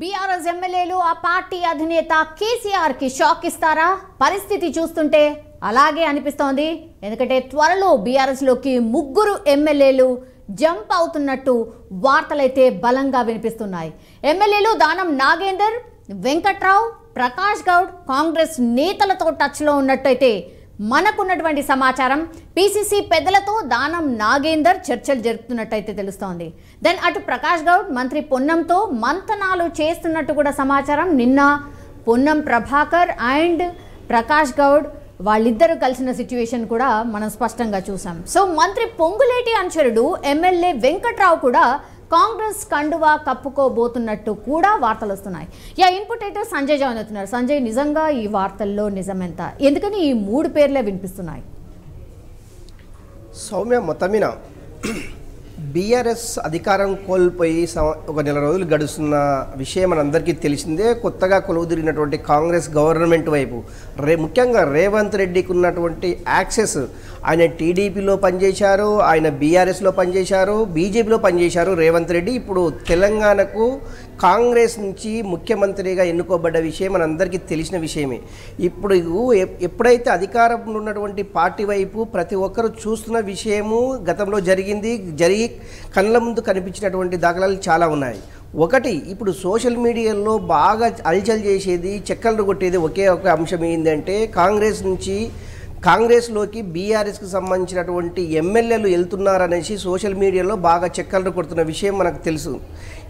BRS ఎమ్మెల్యేలు ఆ party అధినేత కేసీఆర్కి షాక్ ఇస్తారా? పరిస్థితి చూస్తుంటే అలాగే అనిపిస్తోంది. ఎందుకంటే త్వరలో బీఆర్ఎస్లోకి ముగ్గురు ఎమ్మెల్యేలు జంప్ అవుతున్నట్టు వార్తలైతే బలంగా వినిపిస్తున్నాయి. ఎమ్మెల్యేలు దానం నాగేందర్ వెంకట్రావు ప్రకాష్ గౌడ్ కాంగ్రెస్ నేతలతో టచ్లో ఉన్నట్టయితే మనకున్నటువంటి సమాచారం. పీసీసీ పెద్దలతో దానం నాగేందర్ చర్చలు జరుపుతున్నట్టయితే తెలుస్తోంది. దెన్ అటు ప్రకాష్ గౌడ్ మంత్రి పొన్నంతో మంతనాలు చేస్తున్నట్టు కూడా సమాచారం. నిన్న పొన్నం ప్రభాకర్ అండ్ ప్రకాష్ గౌడ్ వాళ్ళిద్దరూ కలిసిన సిచ్యువేషన్ కూడా మనం స్పష్టంగా చూసాం సో మంత్రి పొంగులేటి అనుచరుడు ఎమ్మెల్యే వెంకట్రావు కూడా కాంగ్రెస్ కండువా కప్పుకోబోతున్నట్టు కూడా వార్తలు వస్తున్నాయి. యా ఇన్పుట్ అయితే సంజయ్ జాయిన్ అవుతున్నారు. సంజయ్ నిజంగా ఈ వార్తల్లో నిజమెంత? ఎందుకని ఈ మూడు పేర్లే వినిపిస్తున్నాయి? సౌమ్య మొత్తమిన? బీఆర్ఎస్ అధికారం కోల్పోయి ఒక నెల రోజులు గడుస్తున్న విషయం మనందరికీ తెలిసిందే. కొత్తగా కొలువుదిరిగినటువంటి కాంగ్రెస్ గవర్నమెంట్ వైపు రే ముఖ్యంగా రేవంత్ రెడ్డికి ఉన్నటువంటి యాక్సెస్ ఆయన టీడీపీలో పనిచేశారు ఆయన బీఆర్ఎస్లో పనిచేశారు బీజేపీలో పనిచేశారు రేవంత్ రెడ్డి. ఇప్పుడు తెలంగాణకు కాంగ్రెస్ నుంచి ముఖ్యమంత్రిగా ఎన్నుకోబడ్డ విషయం మనందరికీ తెలిసిన విషయమే. ఇప్పుడు ఎప్పుడైతే అధికారంలో ఉన్నటువంటి పార్టీ వైపు ప్రతి ఒక్కరు చూస్తున్న విషయము గతంలో జరిగింది జరిగి కళ్ళ ముందు కనిపించినటువంటి దాఖలాలు చాలా ఉన్నాయి. ఒకటి ఇప్పుడు సోషల్ మీడియాలో బాగా అల్చల్ చేసేది చెక్కలు కొట్టేది ఒకే ఒక అంశం ఏంటంటే కాంగ్రెస్ నుంచి కాంగ్రెస్లోకి బీఆర్ఎస్కి సంబంధించినటువంటి ఎమ్మెల్యేలు వెళ్తున్నారనేసి సోషల్ మీడియాలో బాగా చెక్కలు కొడుతున్న విషయం మనకు తెలుసు.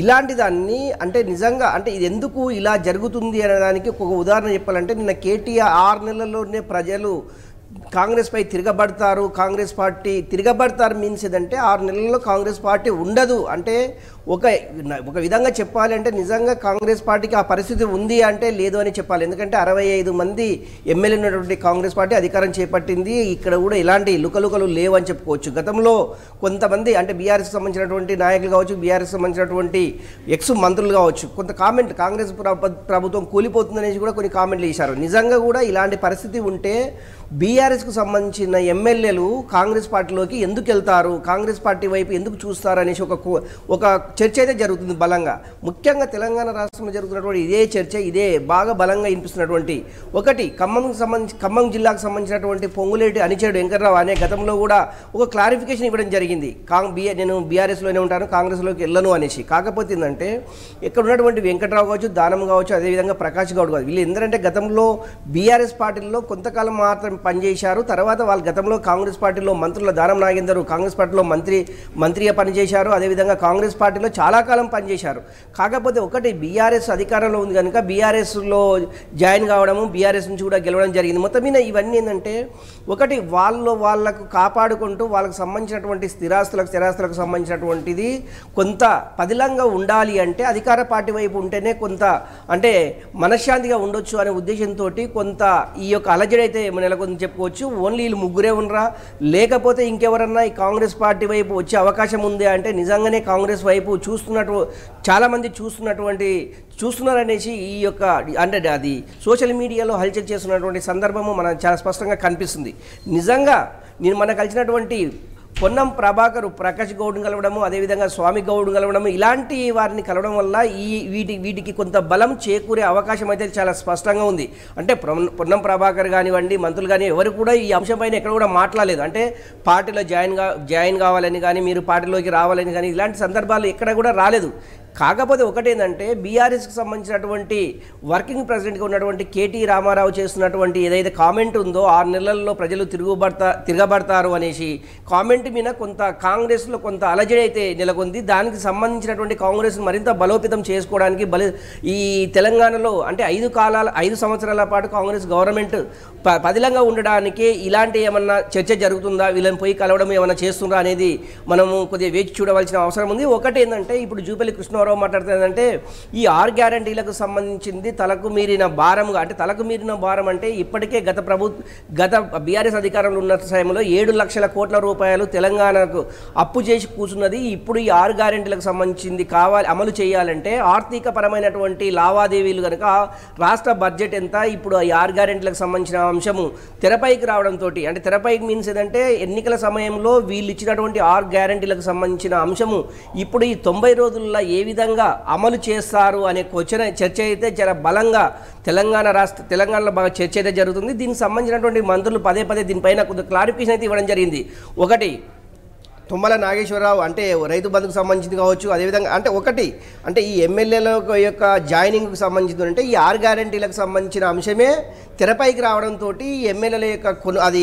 ఇలాంటి దాన్ని అంటే నిజంగా అంటే ఇది ఎందుకు ఇలా జరుగుతుంది అనడానికి ఒక ఉదాహరణ చెప్పాలంటే నిన్న కేటీఆర్ ఆరు నెలల్లోనే ప్రజలు కాంగ్రెస్పై తిరగబడతారు. కాంగ్రెస్ పార్టీ తిరగబడతారు మీన్స్ ఏదంటే ఆరు నెలల్లో కాంగ్రెస్ పార్టీ ఉండదు. అంటే ఒక ఒక విధంగా చెప్పాలంటే నిజంగా కాంగ్రెస్ పార్టీకి ఆ పరిస్థితి ఉంది అంటే లేదు అని చెప్పాలి. ఎందుకంటే అరవై ఐదు మంది ఎమ్మెల్యే ఉన్నటువంటి కాంగ్రెస్ పార్టీ అధికారం చేపట్టింది. ఇక్కడ కూడా ఎలాంటి లుకలుకలు లేవు అని చెప్పుకోవచ్చు. గతంలో కొంతమంది అంటే బీఆర్ఎస్ సంబంధించినటువంటి నాయకులు కావచ్చు బీఆర్ఎస్ సంబంధించినటువంటి ఎక్స్ మంత్రులు కావచ్చు కొంత కామెంట్ కాంగ్రెస్ ప్రభ- ప్రభుత్వం కూలిపోతుందనేసి కూడా కొన్ని కామెంట్లు చేశారు నిజంగా కూడా ఇలాంటి పరిస్థితి ఉంటే బీఆర్ఎస్కు సంబంధించిన ఎమ్మెల్యేలు కాంగ్రెస్ పార్టీలోకి ఎందుకు వెళ్తారు? కాంగ్రెస్ పార్టీ వైపు ఎందుకు చూస్తారు? అనేసి ఒక ఒక చర్చ అయితే జరుగుతుంది బలంగా. ముఖ్యంగా తెలంగాణ రాష్ట్రంలో జరుగుతున్నటువంటి ఇదే చర్చ ఇదే బాగా బలంగా వినిపిస్తున్నటువంటి ఒకటి ఖమ్మం సంబంధించి ఖమ్మం జిల్లాకు సంబంధించినటువంటి పొంగులేటి అనిచేడు వెంకట్రావు అనే గతంలో కూడా ఒక క్లారిఫికేషన్ ఇవ్వడం జరిగింది. కాంగ్ బిఆర్ నేను బీఆర్ఎస్లోనే ఉంటాను కాంగ్రెస్లోకి వెళ్ళను అనేసి. కాకపోతే ఏంటంటే ఇక్కడ ఉన్నటువంటి వెంకట్రావు కావచ్చు దానం కావచ్చు అదేవిధంగా ప్రకాష్ గౌడ్ కావచ్చు వీళ్ళు ఎందుకంటే గతంలో బీఆర్ఎస్ పార్టీలో కొంతకాలం మాత్రం పనిచేశారు. తర్వాత వాళ్ళు గతంలో కాంగ్రెస్ పార్టీలో మంత్రుల దానం నాగేందర్ కాంగ్రెస్ పార్టీలో మంత్రి మంత్రిగా పనిచేశారు. అదేవిధంగా కాంగ్రెస్ పార్టీ పార్టీలో చాలా కాలం పనిచేశారు. కాకపోతే ఒకటి బీఆర్ఎస్ అధికారంలో ఉంది కనుక బీఆర్ఎస్లో జాయిన్ కావడము బీఆర్ఎస్ నుంచి కూడా గెలవడం జరిగింది. మొత్తం మీద ఇవన్నీ ఏంటంటే ఒకటి వాళ్ళు వాళ్ళకు కాపాడుకుంటూ వాళ్ళకు సంబంధించినటువంటి స్థిరాస్తులకు స్థిరాస్తులకు సంబంధించినటువంటిది కొంత పదిలంగా ఉండాలి అంటే అధికార పార్టీ వైపు ఉంటేనే కొంత అంటే మనశ్శాంతిగా ఉండొచ్చు అనే ఉద్దేశంతో కొంత ఈ యొక్క అలజడి అయితే నెలకొంది చెప్పుకోవచ్చు. ఓన్లీ వీళ్ళు ముగ్గురే ఉన్నరా లేకపోతే ఇంకెవరన్నా ఈ కాంగ్రెస్ పార్టీ వైపు వచ్చే అవకాశం ఉంది అంటే నిజంగానే కాంగ్రెస్ వైపు చూస్తున్నట్టు చాలామంది చూస్తున్నటువంటి చూస్తున్నారనేసి ఈ యొక్క అంటే అది సోషల్ మీడియాలో హల్చల్ చేస్తున్నటువంటి సందర్భము మనకు చాలా స్పష్టంగా కనిపిస్తుంది. నిజంగా నేను మనకు కలిసినటువంటి పొన్నం ప్రభాకర్ ప్రకాష్ గౌడ్ని కలవడము అదేవిధంగా స్వామి గౌడ్ కలవడము ఇలాంటి వారిని కలవడం వల్ల ఈ వీటి వీటికి కొంత బలం చేకూరే అవకాశం అయితే చాలా స్పష్టంగా ఉంది. అంటే పొన్నం ప్రభాకర్ కానివ్వండి మంత్రులు కానీ ఎవరు కూడా ఈ అంశం పైన ఎక్కడ కూడా మాట్లాడలేదు. అంటే పార్టీలో జాయిన్ కా జాయిన్ కావాలని కానీ మీరు పార్టీలోకి రావాలని కానీ ఇలాంటి సందర్భాలు ఎక్కడ కూడా రాలేదు. కాకపోతే ఒకటేందంటే బీఆర్ఎస్కి సంబంధించినటువంటి వర్కింగ్ ప్రెసిడెంట్గా ఉన్నటువంటి కేటీ రామారావు చేస్తున్నటువంటి ఏదైతే కామెంట్ ఉందో ఆరు నెలల్లో ప్రజలు తిరుగుబడతా తిరగబడతారు అనేసి కామెంట్ మీద కొంత కాంగ్రెస్లో కొంత అలజడి అయితే నెలకొంది. దానికి సంబంధించినటువంటి కాంగ్రెస్ మరింత బలోపేతం చేసుకోవడానికి బలి ఈ తెలంగాణలో అంటే ఐదు కాలాల ఐదు సంవత్సరాల పాటు కాంగ్రెస్ గవర్నమెంట్ ప పదిలంగా ఉండడానికి ఇలాంటి ఏమన్నా చర్చ జరుగుతుందా? వీళ్ళని పోయి కలవడం ఏమన్నా చేస్తుందా అనేది మనము కొద్దిగా వేచి చూడవలసిన అవసరం ఉంది. ఒకటి ఏంటంటే ఇప్పుడు జూపల్లి కృష్ణారావు మాట్లాడుతుందంటే ఈ ఆరు గ్యారంటీలకు సంబంధించింది తలకు మీరిన భారంగా అంటే తలకు మీరిన భారం అంటే ఇప్పటికే గత ప్రభు గత బీఆర్ఎస్ అధికారంలో ఉన్న సమయంలో ఏడు లక్షల కోట్ల రూపాయలు తెలంగాణకు అప్పు చేసి కూర్చున్నది. ఇప్పుడు ఈ ఆరు గ్యారంటీలకు సంబంధించింది కావాలి అమలు చేయాలంటే ఆర్థిక పరమైనటువంటి లావాదేవీలు కనుక రాష్ట్ర బడ్జెట్ ఎంత ఇప్పుడు ఈ ఆరు గ్యారెంటీలకు సంబంధించిన అంశము తెరపైకి రావడంతో అంటే తెరపైకి మీన్స్ ఏదంటే ఎన్నికల సమయంలో వీళ్ళు ఇచ్చినటువంటి ఆరు గ్యారెంటీలకు సంబంధించిన అంశము ఇప్పుడు ఈ తొంభై రోజుల్లో ఏ విధంగా విధంగా అమలు చేస్తారు అనే క్వశ్చన్ చర్చ అయితే చాలా బలంగా తెలంగాణ రాష్ట్ర తెలంగాణలో బాగా చర్చ అయితే జరుగుతుంది. దీనికి సంబంధించినటువంటి మంత్రులు పదే పదే దీనిపైన కొంత క్లారిఫికేషన్ అయితే ఇవ్వడం జరిగింది. ఒకటి తుమ్మల నాగేశ్వరరావు అంటే రైతు బంధుకు సంబంధించింది కావచ్చు అదేవిధంగా అంటే ఒకటి అంటే ఈ ఎమ్మెల్యేల యొక్క జాయినింగ్కి సంబంధించింది అంటే ఈ ఆర్ గ్యారంటీలకు సంబంధించిన అంశమే తెరపైకి రావడంతో ఈ ఎమ్మెల్యేల యొక్క కొను అది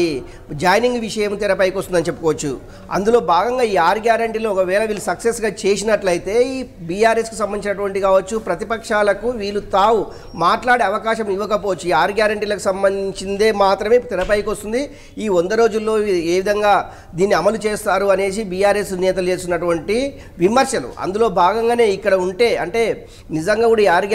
జాయినింగ్ విషయం తెరపైకి వస్తుందని చెప్పుకోవచ్చు. అందులో భాగంగా ఈ ఆర్ గ్యారంటీలో ఒకవేళ వీళ్ళు సక్సెస్గా చేసినట్లయితే ఈ బీఆర్ఎస్కి సంబంధించినటువంటి కావచ్చు ప్రతిపక్షాలకు వీళ్ళు తావు మాట్లాడే అవకాశం ఇవ్వకపోవచ్చు. ఈ ఆర్ గ్యారంటీలకు సంబంధించిందే మాత్రమే తెరపైకి వస్తుంది. ఈ వంద రోజుల్లో ఏ విధంగా దీన్ని అమలు చేస్తారు అనేసి బీఆర్ఎస్ నేతలు చేస్తున్నటువంటి విమర్శలు. అందులో భాగంగానే ఇక్కడ ఉంటే అంటే నిజంగా కూడా ఆరు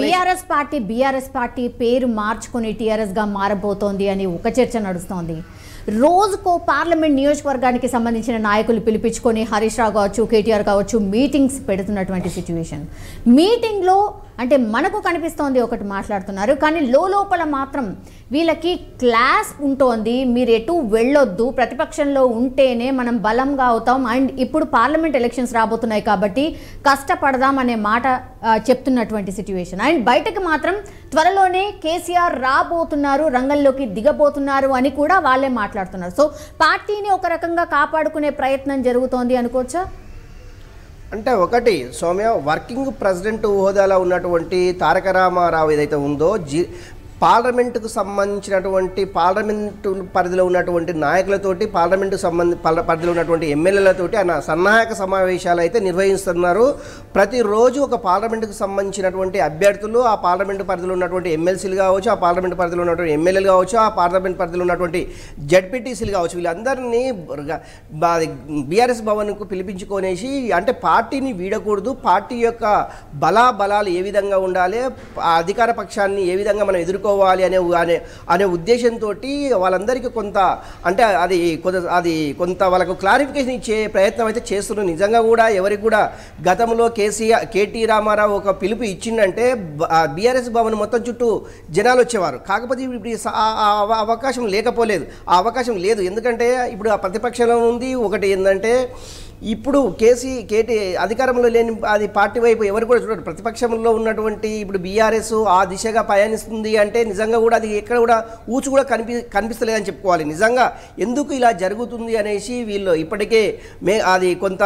బీఆర్ఎస్ పార్టీ బీఆర్ఎస్ పార్టీ పేరు మార్చుకుని టీఆర్ఎస్గా మారబోతోంది అని ఒక చర్చ నడుస్తోంది. రోజుకో పార్లమెంట్ నియోజకవర్గానికి సంబంధించిన నాయకులు పిలిపించుకొని హరీష్ రావు కావచ్చు కేటీఆర్ కావచ్చు మీటింగ్స్ పెడుతున్నటువంటి సిచ్యువేషన్. మీటింగ్లో అంటే మనకు కనిపిస్తోంది ఒకటి మాట్లాడుతున్నారు కానీ లోపల మాత్రం వీళ్ళకి క్లాస్ ఉంటోంది. మీరు ఎటు వెళ్ళొద్దు. ప్రతిపక్షంలో ఉంటేనే మనం బలంగా అవుతాం. అండ్ ఇప్పుడు పార్లమెంట్ ఎలక్షన్స్ రాబోతున్నాయి కాబట్టి కష్టపడదాం అనే మాట చెప్తున్నటువంటి సిచ్యువేషన్. అండ్ బయటకు మాత్రం త్వరలోనే కేసీఆర్ రాబోతున్నారు రంగంలోకి దిగబోతున్నారు అని కూడా వాళ్ళే మాట్లాడుతున్నారు. సో పార్టీని ఒక రకంగా కాపాడుకునే ప్రయత్నం జరుగుతోంది అనుకోవచ్చా? అంటే ఒకటి సౌమ్య వర్కింగ్ ప్రెసిడెంట్ హోదాలో ఉన్నటువంటి తారక రామారావు ఏదైతే ఉందో జి పార్లమెంటుకు సంబంధించినటువంటి పార్లమెంటు పరిధిలో ఉన్నటువంటి నాయకులతోటి పార్లమెంటు సంబంధి పరిధిలో ఉన్నటువంటి ఎమ్మెల్యేలతోటి ఆయన సన్నాహక సమావేశాలు అయితే నిర్వహిస్తున్నారు. ప్రతిరోజు ఒక పార్లమెంటుకు సంబంధించినటువంటి అభ్యర్థులు ఆ పార్లమెంటు పరిధిలో ఉన్నటువంటి ఎమ్మెల్సీలు కావచ్చు ఆ పార్లమెంటు పరిధిలో ఉన్నటువంటి ఎమ్మెల్యేలు కావచ్చు ఆ పార్లమెంట్ పరిధిలో ఉన్నటువంటి జడ్పీటీసీలు కావచ్చు వీళ్ళందరినీ బీఆర్ఎస్ భవన్కు పిలిపించుకొనేసి అంటే పార్టీని వీడకూడదు పార్టీ యొక్క బలా బలాలు ఏ విధంగా ఉండాలి అధికార పక్షాన్ని ఏ విధంగా మనం చేసుకోవాలి అనే అనే అనే ఉద్దేశంతో వాళ్ళందరికీ కొంత అంటే అది కొంత అది కొంత వాళ్ళకు క్లారిఫికేషన్ ఇచ్చే ప్రయత్నం అయితే చేస్తున్నారు. నిజంగా కూడా ఎవరికి కూడా గతంలో కేసీఆర్ కేటీ రామారావు ఒక పిలుపు ఇచ్చిందంటే బీఆర్ఎస్ భవన్ మొత్తం చుట్టూ జనాలు వచ్చేవారు. కాకపోతే ఇప్పుడు అవకాశం లేకపోలేదు. ఆ అవకాశం లేదు. ఎందుకంటే ఇప్పుడు ఆ ప్రతిపక్షంలో ఉంది. ఒకటి ఏంటంటే ఇప్పుడు కేసీ కేటీ అధికారంలో లేని అది పార్టీ వైపు ఎవరు కూడా చూడరు. ప్రతిపక్షంలో ఉన్నటువంటి ఇప్పుడు బీఆర్ఎస్ ఆ దిశగా పయనిస్తుంది అంటే నిజంగా కూడా అది ఎక్కడ కూడా ఊచు కూడా కనిపి కనిపిస్తలేదని చెప్పుకోవాలి. నిజంగా ఎందుకు ఇలా జరుగుతుంది అనేసి వీళ్ళు ఇప్పటికే మే అది కొంత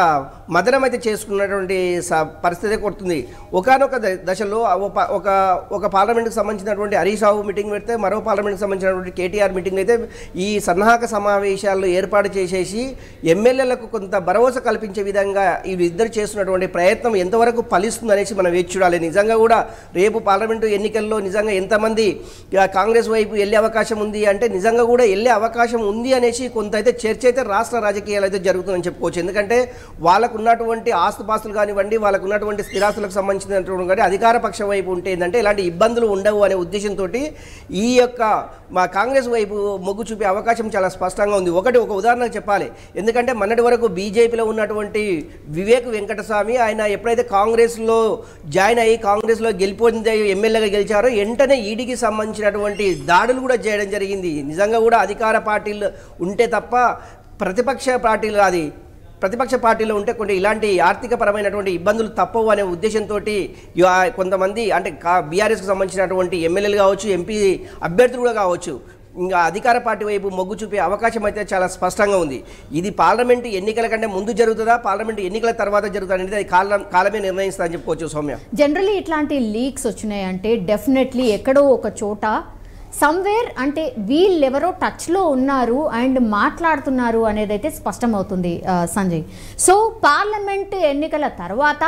మదనం అయితే చేసుకున్నటువంటి స- పరిస్థితి కొడుతుంది. ఒకనొక దశలో ఒక ఒక ఒక పార్లమెంట్కి సంబంధించినటువంటి హరీష్ రావు మీటింగ్ పెడితే మరో పార్లమెంట్కి సంబంధించినటువంటి కేటీఆర్ మీటింగ్ అయితే ఈ సన్నాహక సమావేశాలు ఏర్పాటు చేసేసి ఎమ్మెల్యేలకు కొంత భరోసా కల్పించే విధంగా ఇవి ఇద్దరు చేస్తున్నటువంటి ప్రయత్నం ఎంతవరకు ఫలిస్తుంది అనేసి మనం వేచి చూడాలి. నిజంగా కూడా రేపు పార్లమెంటు ఎన్నికల్లో నిజంగా ఎంతమంది కాంగ్రెస్ వైపు వెళ్ళే అవకాశం ఉంది అంటే నిజంగా కూడా వెళ్ళే అవకాశం ఉంది అనేసి కొంత అయితే చర్చ అయితే రాష్ట్ర రాజకీయాలు అయితే జరుగుతుందని చెప్పుకోవచ్చు. ఎందుకంటే వాళ్ళకు ఉన్నటువంటి ఆస్తుపాస్తులు కానివ్వండి వాళ్ళకు ఉన్నటువంటి స్థిరాస్తులకు సంబంధించినటువంటి కానీ అధికార పక్షం వైపు ఉంటే ఏంటంటే ఇలాంటి ఇబ్బందులు ఉండవు అనే ఉద్దేశంతో ఈ యొక్క మా కాంగ్రెస్ వైపు మొగ్గు చూపే అవకాశం చాలా స్పష్టంగా ఉంది. ఒకటి ఒక ఉదాహరణ చెప్పాలి. ఎందుకంటే మొన్నటి వరకు బీజేపీలో ఉన్నటువంటి వివేక్ వెంకటస్వామి ఆయన ఎప్పుడైతే కాంగ్రెస్లో జాయిన్ అయ్యి కాంగ్రెస్లో గెలిపొంది ఎమ్మెల్యేగా గెలిచారో వెంటనే ఈడీకి సంబంధించినటువంటి దాడులు కూడా చేయడం జరిగింది. నిజంగా కూడా అధికార పార్టీలు ఉంటే తప్ప ప్రతిపక్ష పార్టీలు అది ప్రతిపక్ష పార్టీలో ఉంటే కొన్ని ఇలాంటి ఆర్థికపరమైనటువంటి ఇబ్బందులు తప్పవు అనే ఉద్దేశంతో కొంతమంది అంటే బీఆర్ఎస్కి సంబంధించినటువంటి ఎమ్మెల్యేలు కావచ్చు ఎంపీ అభ్యర్థులు కూడా కావచ్చు ఇంకా అధికార పార్టీ వైపు మొగ్గు చూపే అవకాశం అయితే చాలా స్పష్టంగా ఉంది. ఇది పార్లమెంటు ఎన్నికల కంటే ముందు జరుగుతుందా? పార్లమెంటు ఎన్నికల తర్వాత జరుగుతుందా అనేది అది కాలం కాలమే నిర్ణయిస్తా చెప్పుకోవచ్చు సౌమ్య. జనరలీ ఇట్లాంటి లీక్స్ వచ్చినాయంటే డెఫినెట్లీ ఎక్కడో ఒక చోట సమ్వేర్ అంటే వీళ్ళెవరో టచ్లో ఉన్నారు అండ్ మాట్లాడుతున్నారు అనేది అయితే స్పష్టమవుతుంది సంజయ్. సో పార్లమెంట్ ఎన్నికల తర్వాత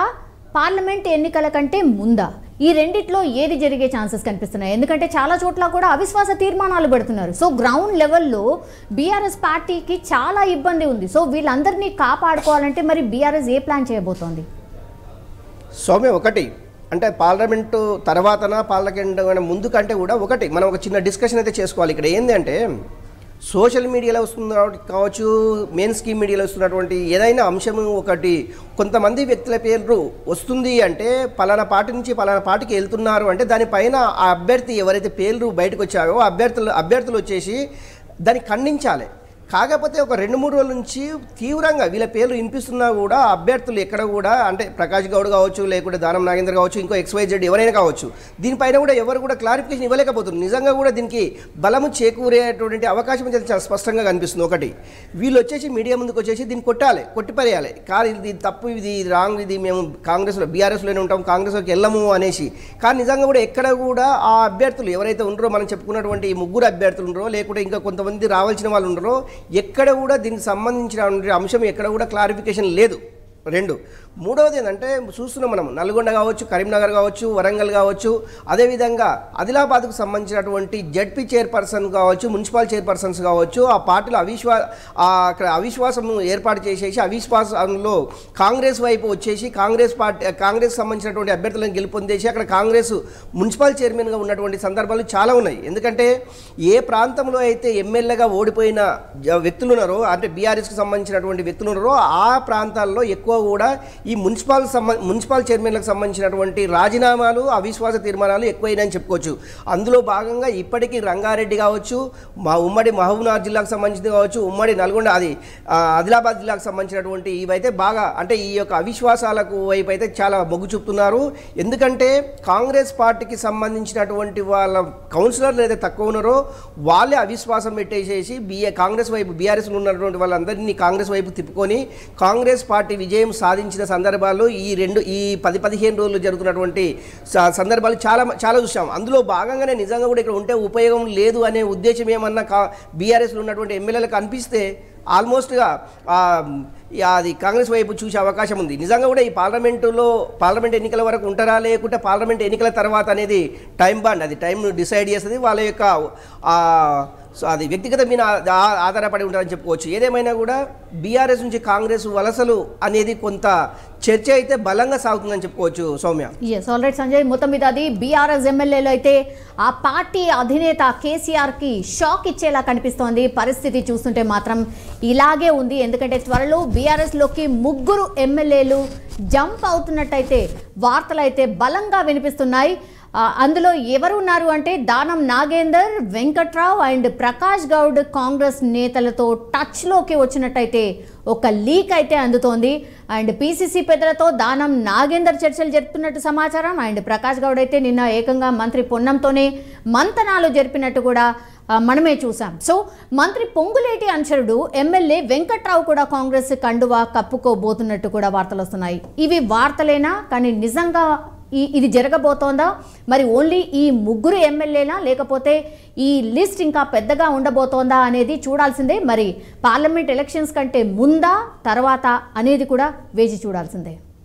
పార్లమెంట్ ఎన్నికల కంటే ముందా? ఈ రెండిట్లో ఏది జరిగే ఛాన్సెస్ కనిపిస్తున్నాయి? ఎందుకంటే చాలా చోట్ల కూడా అవిశ్వాస తీర్మానాలు పెడుతున్నారు. సో గ్రౌండ్ లెవెల్లో బీఆర్ఎస్ పార్టీకి చాలా ఇబ్బంది ఉంది. సో వీళ్ళందరినీ కాపాడుకోవాలంటే మరి బీఆర్ఎస్ ఏ ప్లాన్ చేయబోతోంది? సౌమ్య ఒకటి. అంటే పార్లమెంటు తర్వాతన పార్లమెంట్ ముందు కంటే కూడా ఒకటి. మనం ఒక చిన్న డిస్కషన్ అయితే చేసుకోవాలి ఇక్కడ. ఏంటంటే సోషల్ మీడియాలో వస్తున్న కావచ్చు మెయిన్ స్కీమ్ మీడియాలో వస్తున్నటువంటి ఏదైనా అంశం ఒకటి కొంతమంది వ్యక్తుల పేర్లు వస్తుంది అంటే పలానా పార్టీ నుంచి పలానా పార్టీకి వెళ్తున్నారు అంటే దానిపైన ఆ అభ్యర్థి ఎవరైతే పేర్లు బయటకు వచ్చాయో అభ్యర్థులు అభ్యర్థులు వచ్చేసి దాన్ని ఖండించాలి. కాకపోతే ఒక రెండు మూడు రోజుల నుంచి తీవ్రంగా వీళ్ళ పేర్లు వినిపిస్తున్నా కూడా అభ్యర్థులు ఎక్కడ కూడా అంటే ప్రకాష్ గౌడ్ కావచ్చు లేకుంటే దానం నాగేంద్ర కావచ్చు ఇంకో ఎక్స్వైజెడ్ ఎవరైనా కావచ్చు దీనిపైన కూడా ఎవరు కూడా క్లారిఫికేషన్ ఇవ్వలేకపోతున్నారు. నిజంగా కూడా దీనికి బలము చేకూరేటువంటి అవకాశం అయితే చాలా స్పష్టంగా కనిపిస్తుంది. ఒకటి వీళ్ళు వచ్చేసి మీడియా ముందుకు వచ్చేసి దీన్ని కొట్టాలి కొట్టిపరేయాలి. కానీ ఇది తప్పు ఇది రాంగ్ ఇది మేము కాంగ్రెస్లో బీఆర్ఎస్లోనే ఉంటాం కాంగ్రెస్లోకి వెళ్ళము అనేసి. కానీ నిజంగా కూడా ఎక్కడ కూడా ఆ అభ్యర్థులు ఎవరైతే ఉన్నారో మనం చెప్పుకున్నటువంటి ముగ్గురు అభ్యర్థులు ఉన్నారో లేకుంటే ఇంకా కొంతమంది రావాల్సిన వాళ్ళు ఉన్నారో ఎక్కడ కూడా దీనికి సంబంధించిన అంశం ఎక్కడ కూడా క్లారిఫికేషన్ లేదు. రెండు మూడవది ఏంటంటే చూస్తున్నాం మనం నల్గొండ కావచ్చు కరీంనగర్ కావచ్చు వరంగల్ కావచ్చు అదేవిధంగా ఆదిలాబాద్కు సంబంధించినటువంటి జడ్పీ చైర్పర్సన్ కావచ్చు మున్సిపల్ చైర్పర్సన్స్ కావచ్చు ఆ పార్టీలో అవిశ్వా అక్కడ అవిశ్వాసం ఏర్పాటు చేసేసి అవిశ్వాసంలో కాంగ్రెస్ వైపు వచ్చేసి కాంగ్రెస్ పార్టీ కాంగ్రెస్ సంబంధించినటువంటి అభ్యర్థులను గెలుపొందేసి అక్కడ కాంగ్రెస్ మున్సిపల్ చైర్మన్గా ఉన్నటువంటి సందర్భాలు చాలా ఉన్నాయి. ఎందుకంటే ఏ ప్రాంతంలో అయితే ఎమ్మెల్యేగా ఓడిపోయిన వ్యక్తులు ఉన్నారో అంటే బీఆర్ఎస్కి సంబంధించినటువంటి వ్యక్తులు ఉన్నారో ఆ ప్రాంతాల్లో ఎక్కువ కూడా ఈ మున్సిపల్ సంబంధ మున్సిపల్ చైర్మన్లకు సంబంధించినటువంటి రాజీనామాలు అవిశ్వాస తీర్మానాలు ఎక్కువైనాయని చెప్పుకోవచ్చు. అందులో భాగంగా ఇప్పటికీ రంగారెడ్డి కావచ్చు మా ఉమ్మడి మహబూబ్నగర్ జిల్లాకు సంబంధించింది కావచ్చు ఉమ్మడి నల్గొండ అది ఆదిలాబాద్ జిల్లాకు సంబంధించినటువంటి ఇవైతే బాగా అంటే ఈ యొక్క అవిశ్వాసాలకు వైపు అయితే చాలా మొగ్గు చూపుతున్నారు. ఎందుకంటే కాంగ్రెస్ పార్టీకి సంబంధించినటువంటి వాళ్ళ కౌన్సిలర్లు ఏదైతే తక్కువ ఉన్నారో వాళ్ళే అవిశ్వాసం పెట్టేసేసి బిఏ కాంగ్రెస్ వైపు బీఆర్ఎస్లో ఉన్నటువంటి వాళ్ళందరినీ కాంగ్రెస్ వైపు తిప్పుకొని కాంగ్రెస్ పార్టీ విజయం సాధించిన సందర్భాల్లో ఈ రెండు ఈ పది పదిహేను రోజులు జరుగుతున్నటువంటి సందర్భాలు చాలా చాలా చూసాం. అందులో భాగంగానే నిజంగా కూడా ఇక్కడ ఉంటే ఉపయోగం లేదు అనే ఉద్దేశం ఏమన్నా కా బీఆర్ఎస్లో ఉన్నటువంటి ఎమ్మెల్యేలకు అనిపిస్తే ఆల్మోస్ట్గా అది కాంగ్రెస్ వైపు చూసే అవకాశం ఉంది. నిజంగా కూడా ఈ పార్లమెంటులో పార్లమెంట్ ఎన్నికల వరకు ఉంటారా లేకుంటే పార్లమెంట్ ఎన్నికల తర్వాత అనేది టైం బాండ్ అది టైం డిసైడ్ చేస్తుంది. వాళ్ళ యొక్క సో అది వ్యక్తిగత మీద ఆధారపడి ఉంటుందని చెప్పుకోవచ్చు. ఏదేమైనా కూడా బీఆర్ఎస్ నుంచి కాంగ్రెస్ వలసలు అనేది కొంత చర్చ అయితే బలంగా సాగుతుందని చెప్పుకోవచ్చు Soumya. Yes all right Sanjay. మొత్తం మీద అది బీఆర్ఎస్ ఎమ్మెల్యేలు అయితే ఆ పార్టీ అధినేత కేసీఆర్కి షాక్ ఇచ్చేలా కనిపిస్తోంది. పరిస్థితి చూస్తుంటే మాత్రం ఇలాగే ఉంది. ఎందుకంటే త్వరలో బీఆర్ఎస్లోకి ముగ్గురు ఎమ్మెల్యేలు జంప్ అవుతున్నట్టయితే వార్తలు అయితే బలంగా వినిపిస్తున్నాయి. అందులో ఎవరు ఉన్నారు అంటే దానం నాగేందర్ వెంకట్రావు అండ్ ప్రకాష్ గౌడ్ కాంగ్రెస్ నేతలతో టచ్లోకి వచ్చినట్టయితే ఒక లీక్ అయితే అందుతోంది. అండ్ పీసీసీ పెద్దలతో దానం నాగేందర్ చర్చలు జరుపుతున్నట్టు సమాచారం. అండ్ ప్రకాష్ గౌడ్ అయితే నిన్న ఏకంగా మంత్రి పొన్నంతోనే మంతనాలు జరిపినట్టు కూడా మనమే చూసాం. సో మంత్రి పొంగులేటి అనుచరుడు ఎమ్మెల్యే వెంకట్రావు కూడా కాంగ్రెస్ కండువా కప్పుకోబోతున్నట్టు కూడా వార్తలు వస్తున్నాయి. ఇవి వార్తలేనా? కానీ నిజంగా ఈ ఇది జరగబోతోందా? మరి ఓన్లీ ఈ ముగ్గురు ఎమ్మెల్యేనా లేకపోతే ఈ లిస్ట్ ఇంకా పెద్దగా ఉండబోతోందా అనేది చూడాల్సిందే. మరి పార్లమెంట్ ఎలక్షన్స్ కంటే ముందా తర్వాత అనేది కూడా వేచి చూడాల్సిందే.